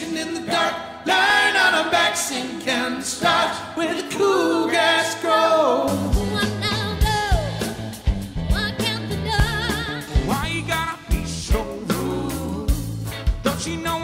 dancing in the dark, lying on a backs in Camden where the cool grass grows. Why you gotta be so rude? Don't you know?